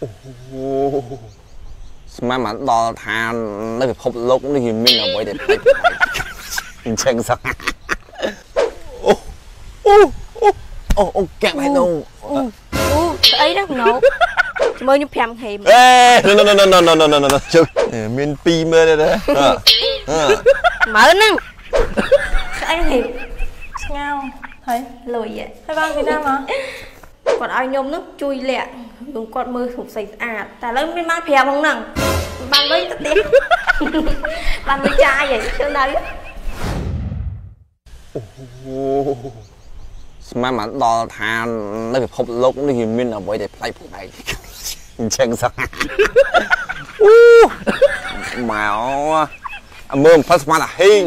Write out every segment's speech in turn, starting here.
អូស្មានមកដល់ថានៅពិភពលោកនេះវាមានអ្វីដែលប្លែកប្លែកអញ្ចឹងសោះអូអូអូអូកាក់ហើយនោះអូស្អីណាណូជាមួយខ្ញុំ5ហេមអេ no no no no no no no no ជុំមាន2មើលទេណាអឺមើលហ្នឹងស្អីហេមស្ងោហើយលុយហ៎ហើយបានពីណាមក គាត់ឲ្យខ្ញុំហ្នឹងជួយលាក់ខ្ញុំគាត់មើលសុខស្អាតស្អាតតែឥឡូវមានបាន5ហ្នឹងបានលុយទៅទៀតបានលុយចាយហីជឿនៅអូស្មានមកដល់ថានៅពិភពលោកនេះវាមានអ្វីដែលប្លែកប្លែកអញ្ចឹងសោះអូមកអមើលផាត់ស្មានអាហេង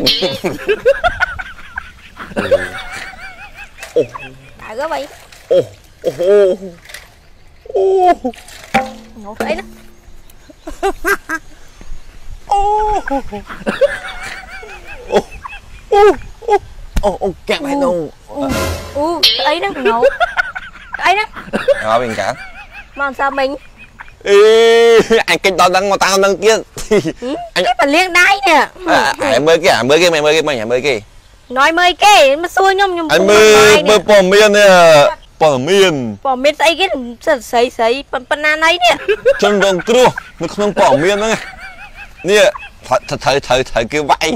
តើក៏បីអូអូអូណូស្អីណាអូអូអូអូកាក់ហើយនោះអូ Ồ. Ồ. Ngộ phê lắm. Ồ. Ồ. Ồ. Ồ, ồ, các bạn đâu. Ồ, ấy đó ngộ. Ấy đó. Ngồi bên cạnh. Mà làm sao mình? Ê, anh kinh tao đang ngồi tao đang kia. Ừ, anh cái bà liên đai nè. À, à em mới kia, mới kia mày mới kia mày mới kia. Nói mới kia, mà xui nhom nhom. Anh mới mới bò miên nè. ព័ត៌មាននេះព័ត៌មានបើមានស្អីគេសិតស្រីស្រីប៉ុណ្ណាណៃនេះជនរងគ្រោះនៅក្នុងព័ត៌មានហ្នឹងនេះត្រូវត្រូវត្រូវត្រូវគេវាយ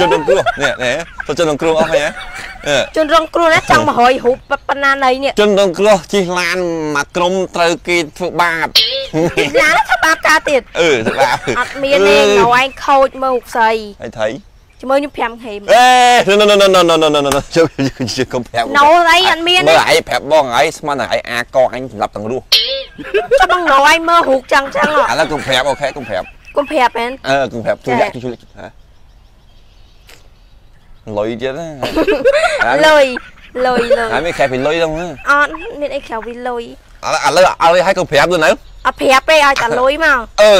ជនរងគ្រោះនេះនេះទៅជនរងគ្រោះអស់ហើយហ៎ជនរងគ្រោះណាចង់មក100រូបប៉ុណ្ណាណៃនេះជនរងគ្រោះជិះឡានមកក្រុមត្រូវគេធ្វើបាបឡានថាបាបការទៀតអឺធ្វើបាបអត់មានទេនៅឯងខូចមើលមុខស្រីហើយថៃ ជាមួយខ្ញុំ5ហេមអេ no no no no no no no no ជិះជិះកុំប្រាប់ណូអីអត់មានមើទេលឯងប្រាប់បងឯងស្មានតែឯងអាកអញសម្រាប់ទាំងរស់ចាំបងណូឯងមើលរូបចឹងចឹងឥឡូវកុំប្រាប់អូខេកុំប្រាប់កុំប្រាប់មែនអឺកុំប្រាប់ជួយលាក់ជួយលាក់ហ៎លុយទៀតណាលុយលុយលុយហើយមានខែពីលុយហ្នឹងអត់មានអីក្រៅពីលុយឥឡូវឥឡូវឲ្យកុំប្រាប់ទៅនៅ អត់ប្រាប់ទេឲ្យតែលុយមកអើ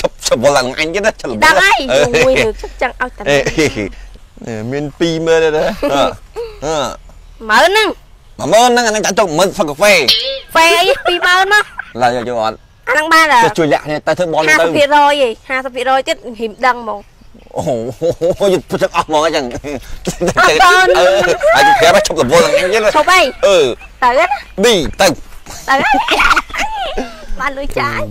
ឈប់ឈប់វល់ឡើងអញទៀតណាឆ្លងដឹងហើយមួយលើកចឹងឲ្យតែអេមាន2មើលទេណាអឺមើលហ្នឹង10000ហ្នឹងអានឹងចាក់ចុក10000ហ្វឹកកាហ្វេហ្វេអី20000មកឡើយយកយកអត់អាហ្នឹងបានចុះជួយលាក់គ្នាទៅធ្វើបនទៅ50%ឯង50%ទៀតហ៊ីមដឹងហ្មងអូហយពុតអស់ហ្មងអញ្ចឹងអត់បានអឺហើយកុំប្រាប់ឈប់រវល់ឡើងអញទៀតណាឈប់អីអឺទៅណាឌីទៅទៅ បានលុយចាយ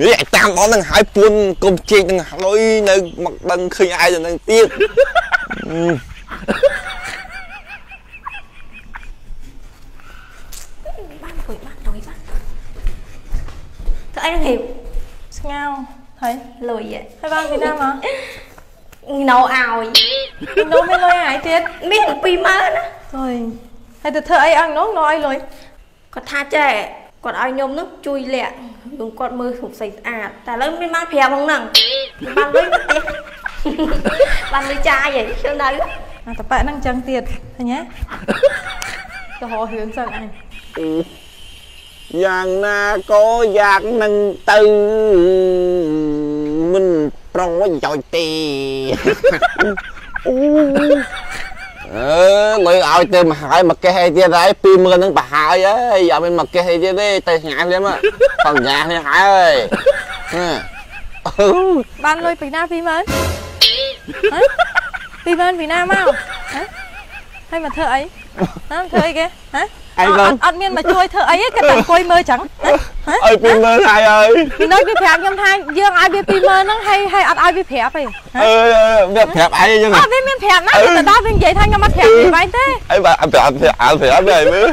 នេះឯតាមដល់នឹងហើយពួនកុំជែកនឹងហើយនៅមកដឹងឃើញឯងទៅនឹងទៀតបានលុយបានលុយបានទៅអីហ្នឹងហ៊ីមស្ងោហើយលុយហ៎ហើយបានពីណាមកណូឲ្យនោះមានលុយហើយទៀតមាន20000ណាអើយហើយទៅធ្វើអីអញនោះនោះឲ្យលុយគាត់ថាចេះ គាត់ឲ្យខ្ញុំហ្នឹងជួយលាក់ខ្ញុំគាត់មើលសុខស្អាតស្អាតតែឥឡូវមានបាន5ហ្នឹងបានលុយទៅទៀតបានលុយចាយហីជឿនៅអាតប៉ែហ្នឹងចឹងទៀតឃើញទេទៅរករឿងសិនអញយ៉ាងណាក៏យ៉ាងនឹងទៅមិនប្រយោជន៍ទេអូ អើលុយឲ្យទៅមកហើយមកកេះអីទៀតហើយ20000ហ្នឹងប្រហើយហើយអត់មានមកកេះអីទៀតទេទៅឆ្ងាយភ្លាមសន្យានេះហើយហ៎អូបានលុយពីណា20000ហ៎20000ពីណាមកហ៎ហើយមកធ្វើអីហ៎ធ្វើអីគេហ៎ អត់អត់មានមកជួយធ្វើអីទេគេតែអង្គុយមើលចឹងហ៎ឲ្យ20000ហើយហើយពីនោះវាប្រាប់ខ្ញុំថាយើងឲ្យវា20000ហ្នឹងហើយហើយអត់ឲ្យវាប្រាប់ទេអឺវាប្រាប់ឯងអញ្ចឹងអត់វាមានប្រាប់ណាទៅដល់វានិយាយថាខ្ញុំអត់ប្រាប់វាបែរទេអីបាទប្រាប់ប្រាប់ប្រាប់ប្រាប់ហើយមើល